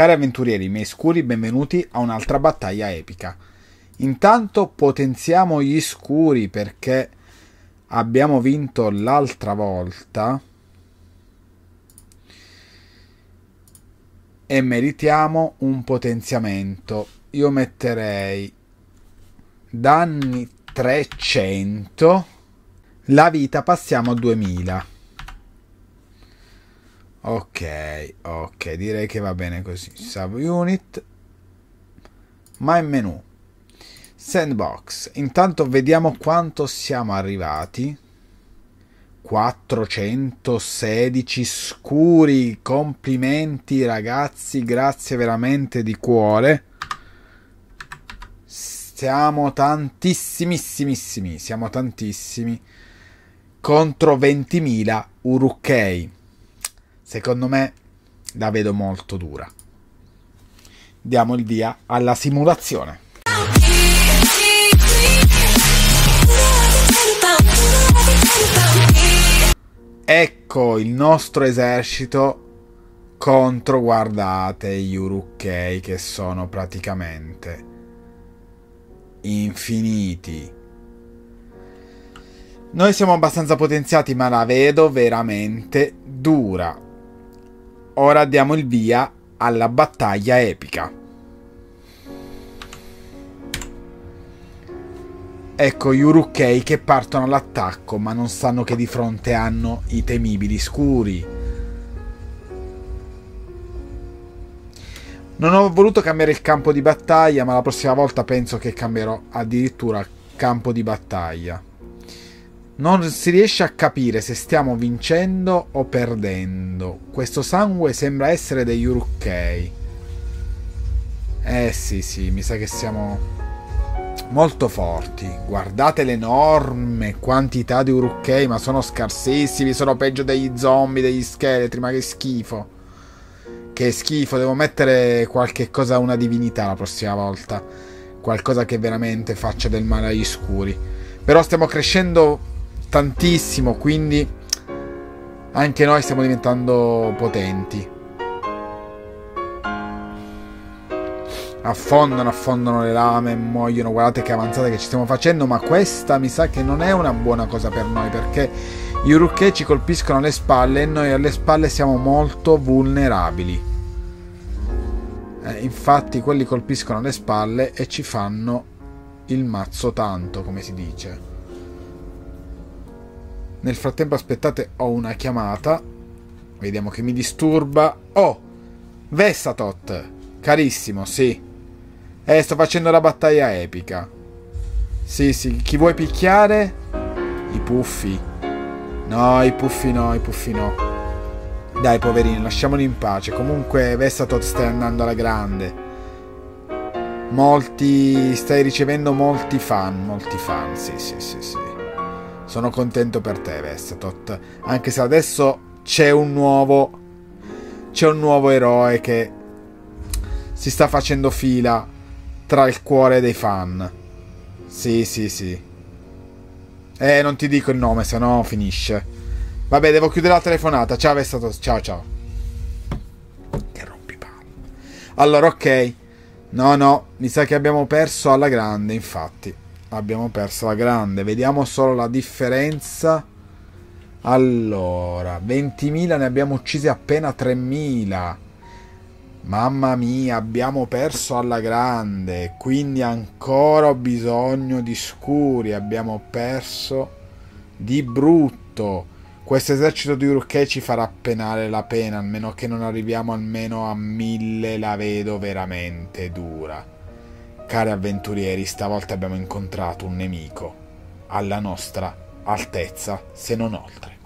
Cari avventurieri, miei scuri, benvenuti a un'altra battaglia epica. Intanto potenziamo gli scuri perché abbiamo vinto l'altra volta e meritiamo un potenziamento. Io metterei danni 300, la vita passiamo a 2000. Ok, ok, direi che va bene così. Save unit. My menu. Sandbox. Intanto vediamo quanto siamo arrivati. 416 scuri. Complimenti ragazzi, grazie veramente di cuore. Siamo tantissimissimissimi, siamo tantissimi. Contro 20.000 Urukkei secondo me la vedo molto dura. Diamo il via alla simulazione. Ecco il nostro esercito contro, guardate, gli Urukkei che sono praticamente infiniti. Noi siamo abbastanza potenziati, ma la vedo veramente dura ora diamo il via alla battaglia epica. Ecco gli Urukkei che partono all'attacco, ma non sanno che di fronte hanno i temibili scuri. Non ho voluto cambiare il campo di battaglia, ma la prossima volta penso che cambierò addirittura campo di battaglia non si riesce a capire se stiamo vincendo o perdendo. Questo sangue sembra essere degli Urukkei. Eh sì, sì, mi sa che siamo molto forti. Guardate l'enorme quantità di Urukkei, ma sono scarsissimi, sono peggio degli zombie, degli scheletri, ma che schifo. Che schifo, devo mettere qualche cosa, una divinità la prossima volta. Qualcosa che veramente faccia del male agli scuri. Però stiamo crescendo tantissimo, quindi anche noi stiamo diventando potenti. Affondano, affondano le lame, muoiono, guardate che avanzate che ci stiamo facendo, ma questa mi sa che non è una buona cosa per noi perché gli Urukkei ci colpiscono alle spalle e noi alle spalle siamo molto vulnerabili. Eh, infatti quelli colpiscono alle spalle e ci fanno il mazzo tanto, come si dice. Nel frattempo aspettate, ho una chiamata. Vediamo che mi disturba. Oh! Vessatot! Carissimo, sì. Eh, sto facendo la battaglia epica. Sì, sì. Chi vuoi picchiare? I puffi. No, i puffi no, i puffi no. Dai, poverini, lasciamoli in pace. Comunque, Vessatot stai andando alla grande. Molti... Stai ricevendo molti fan, molti fan, sì, sì, sì, sì. Sono contento per te, Vestatot. Anche se adesso c'è un nuovo. C'è un nuovo eroe che si sta facendo fila tra il cuore dei fan. Sì, sì, sì. Eh, non ti dico il nome, se no finisce. Vabbè, devo chiudere la telefonata. Ciao, Vestatot. Ciao, ciao. Che rompipalle. Allora, ok. No, no, mi sa che abbiamo perso alla grande, infatti abbiamo perso la grande. Vediamo solo la differenza. Allora, 20.000 ne abbiamo uccisi appena 3.000. Mamma mia, abbiamo perso alla grande, quindi ancora ho bisogno di scuri, abbiamo perso di brutto. Questo esercito di Urkei ci farà penare la pena, almeno che non arriviamo almeno a 1000, la vedo veramente dura. Cari avventurieri, stavolta abbiamo incontrato un nemico alla nostra altezza, se non oltre.